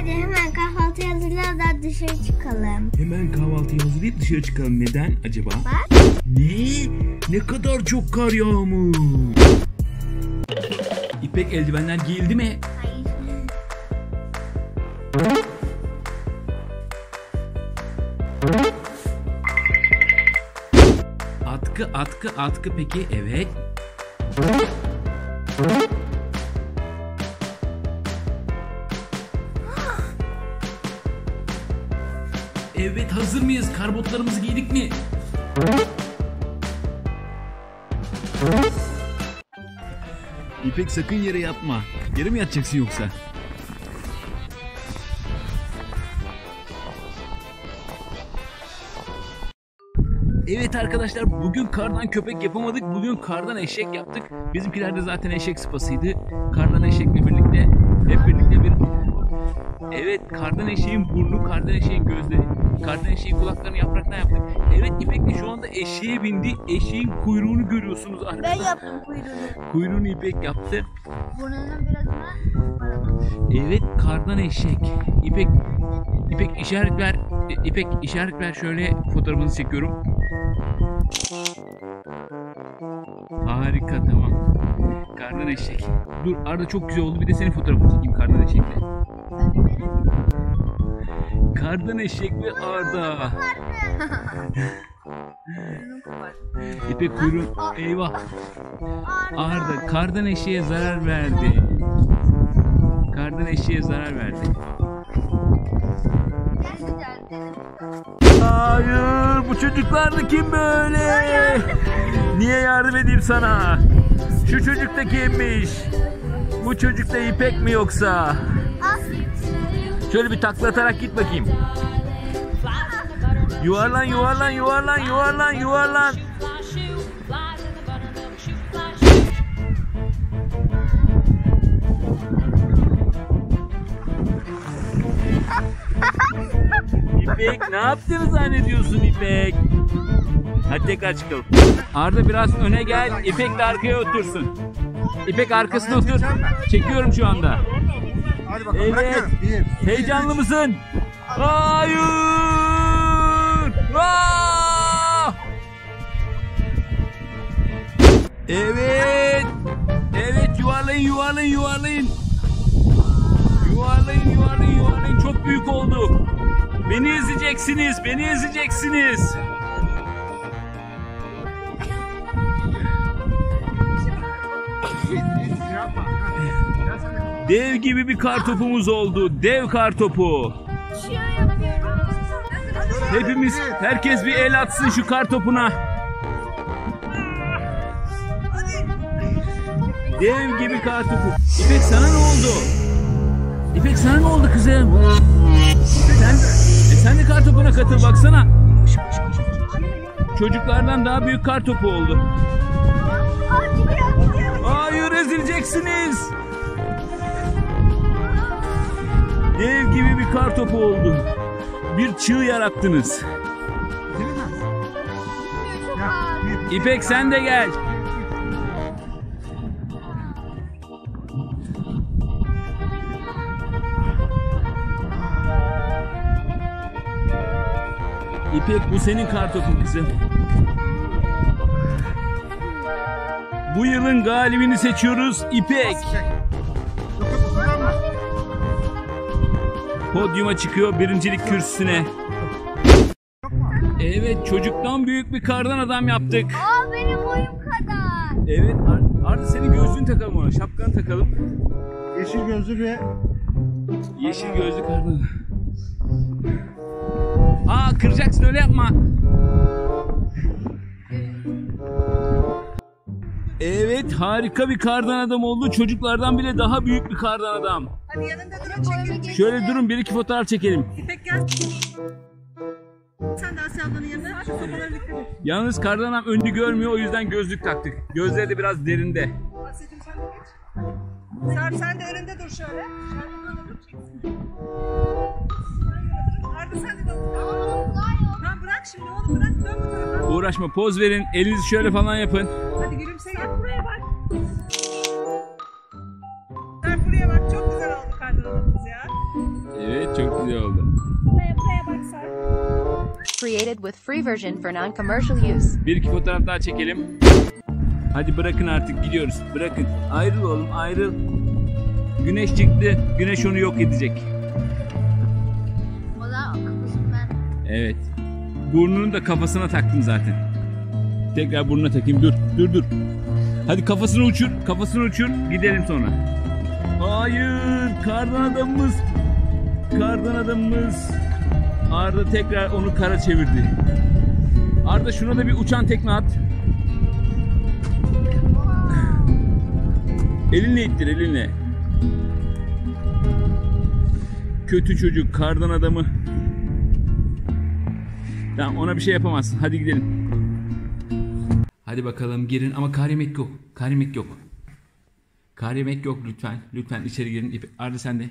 Hadi hemen kahvaltı hazırla da dışarı çıkalım. Hemen kahvaltıyı hazırlayıp dışarı çıkalım. Neden acaba? Bak. Ne? Ne kadar çok kar yağmış. İpek eldivenler giyildi mi? Hayır. Atkı, atkı, atkı peki evet. Evet hazır mıyız? Karbotlarımızı giydik mi? İpek sakın yere yatma. Yere mi yatacaksın yoksa? Evet arkadaşlar bugün kardan köpek yapamadık. Bugün kardan eşek yaptık. Bizimkiler de zaten eşek sıpasıydı. Kardan eşekle birlikte hep birlikte bir Evet kardan eşeğin burnu, kardan eşeğin gözleri, kardan eşeğin kulaklarını yapraktan yaptık. Evet İpek de şu anda eşeğe bindi. Eşeğin kuyruğunu görüyorsunuz Ben arkadaşlar. yaptım kuyruğunu. Kuyruğunu İpek yaptı. Burnunun birazını bana. Evet kardan eşek. İpek İpek işaret ver. İpek işaret ver şöyle fotoğrafınızı çekiyorum. Harika tamam. Kardan eşek. Dur Arda çok güzel oldu. Bir de senin fotoğrafını çekeyim kardan eşekle. Kardan eşek ve Arda. İpek kuyruğun. Eyvah. Arda kardan eşeğe zarar verdi. Kardan eşeğe zarar verdi. Hayır bu çocuklar da kim böyle? Niye yardım edeyim sana? Şu çocuk da kimmiş? Bu çocuk da İpek mi yoksa? Şöyle bir taklatarak git bakayım. Yuvarlan yuvarlan yuvarlan yuvarlan yuvarlan. İpek ne yaptığını zannediyorsun İpek? Hadi tekrar çıkalım. Arda biraz öne gel. İpek de arkaya otursun. İpek arkasına otur. Çekiyorum şu anda. Hadi bakalım Evet. bırakıyorum. Bir. Heyecanlı mısın? Hayır! Aa! Evet. Evet yuvarlayın yuvarlayın yuvarlayın. Yuvarlayın yuvarlayın yuvarlayın. Çok büyük oldu. Beni ezeceksiniz. Beni ezeceksiniz. Yapma. Dev gibi bir kar topumuz oldu. Dev kar topu. Hepimiz, herkes bir el atsın şu kar topuna. Dev gibi kar topu. İpek sana ne oldu? İpek sana ne oldu kızım? Sen, e sen de kar topuna katıl baksana. Çocuklardan daha büyük kar topu oldu. Hayır ezileceksiniz. Dev gibi bir kar topu oldu. Bir çığ yarattınız. İpek sen de gel. İpek bu senin kartopun kızım. Bu yılın galibini seçiyoruz İpek. Podyuma çıkıyor birincilik kürsüsüne. Evet çocuktan büyük bir kardan adam yaptık. Aa benim boyum kadar. Evet Ar- Arda senin gözlüğünü takalım ona şapkanı takalım. Yeşil gözlü bir Yeşil gözlü kardan. Aa kıracaksın öyle yapma. Evet harika bir kardan adam oldu. Çocuklardan bile daha büyük bir kardan adam. Hadi yanında durun çekin. Şöyle durun bir iki fotoğraf çekelim. İpek gel. Sen de Asya ablanın yanına. Şu sopaları dikkat et. Yalnız kardan adam önünü görmüyor o yüzden gözlük taktık. Gözleri de biraz derinde. Asya'cığım sen de geç. Sarp sen de önünde dur şöyle. Şöyle böyle dur. çeksin. Arda sen de dur. Tamam bırak şimdi onu bırak. Dön bu tarafa. Uğraşma poz verin. Elinizi şöyle falan yapın. Gülümse gel buraya bak. Sarp buraya bak. Çok güzel oldu kardan adamımız ya. Evet çok güzel oldu. Buraya buraya bak Sarp. Created with free version for non-commercial use. Bir iki fotoğraf daha çekelim. Hadi bırakın artık gidiyoruz. Bırakın. Ayrıl oğlum ayrıl. Güneş çıktı. Güneş onu yok edecek. O da kafasından. Evet. Burnunu da kafasına taktım zaten. Tekrar burnuna takayım. Dur, dur, dur. Hadi kafasını uçur, kafasını uçur. Gidelim sonra. Hayır, kardan adamımız. Kardan adamımız. Arda tekrar onu kara çevirdi. Arda şuna da bir uçan tekme at. Elinle ittir, elinle. Kötü çocuk, kardan adamı. Tamam ona bir şey yapamazsın. Hadi gidelim. Hadi bakalım girin ama kar yemek yok. Kar yemek yok. Kar yemek yok lütfen. Lütfen içeri girin. Arda sen de.